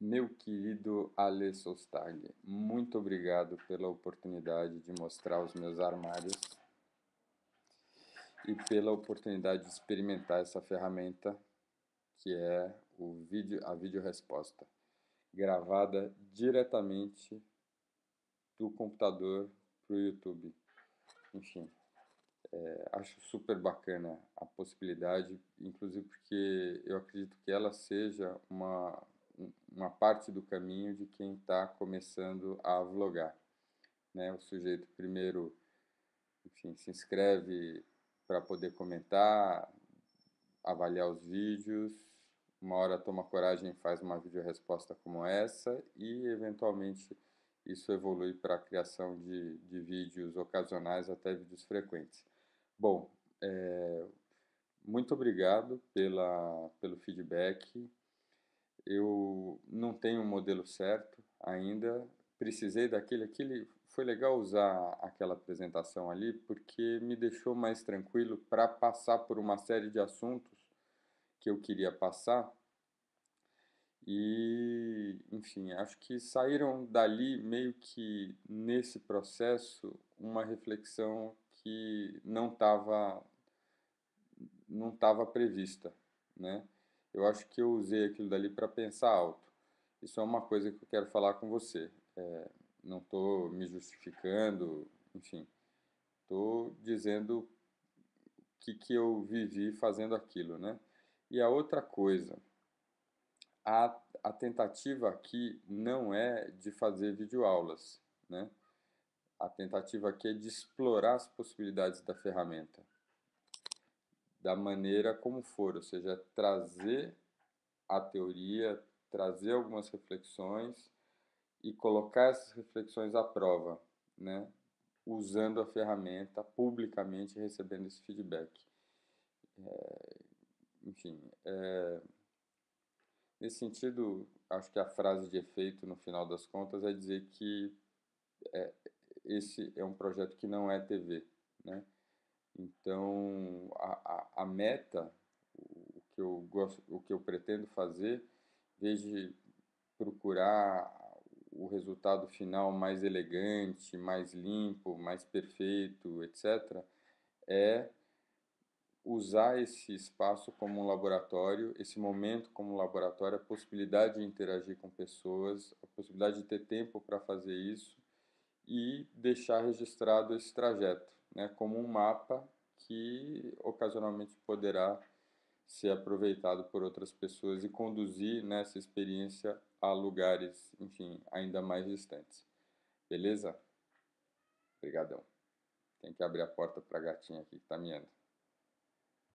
Meu querido Ale Sostag, muito obrigado pela oportunidade de mostrar os meus armários e pela oportunidade de experimentar essa ferramenta que é o vídeo, a vídeo resposta, gravada diretamente do computador para o YouTube. Enfim, é, acho super bacana a possibilidade, inclusive porque eu acredito que ela seja uma uma parte do caminho de quem está começando a vlogar. Né? O sujeito primeiro enfim, se inscreve para poder comentar, avaliar os vídeos, uma hora toma coragem e faz uma vídeo resposta como essa e eventualmente isso evolui para a criação de, de vídeos ocasionais até vídeos frequentes. Bom, é, muito obrigado pela, pelo feedback, eu não tenho um modelo certo ainda, precisei daquele, aquele, foi legal usar aquela apresentação ali porque me deixou mais tranquilo para passar por uma série de assuntos que eu queria passar e, enfim, acho que saíram dali meio que nesse processo uma reflexão que não estava não estava prevista, né? Eu acho que eu usei aquilo dali para pensar alto. Isso é uma coisa que eu quero falar com você. É, não estou me justificando, enfim. Estou dizendo o que, que eu vivi fazendo aquilo, né? E a outra coisa, a, a tentativa aqui não é de fazer videoaulas, né? A tentativa aqui é de explorar as possibilidades da ferramenta da maneira como for, ou seja, trazer a teoria, trazer algumas reflexões e colocar essas reflexões à prova, né? usando a ferramenta publicamente recebendo esse feedback. É, enfim, é, nesse sentido, acho que a frase de efeito no final das contas é dizer que é, esse é um projeto que não é TV, né? Então, a, a, a meta, o que, eu gosto, o que eu pretendo fazer, desde procurar o resultado final mais elegante, mais limpo, mais perfeito, etc., é usar esse espaço como um laboratório, esse momento como um laboratório, a possibilidade de interagir com pessoas, a possibilidade de ter tempo para fazer isso e deixar registrado esse trajeto né, como um mapa que ocasionalmente poderá ser aproveitado por outras pessoas e conduzir nessa experiência a lugares, enfim, ainda mais distantes. Beleza? Obrigadão. Tem que abrir a porta para a gatinha aqui que está miando.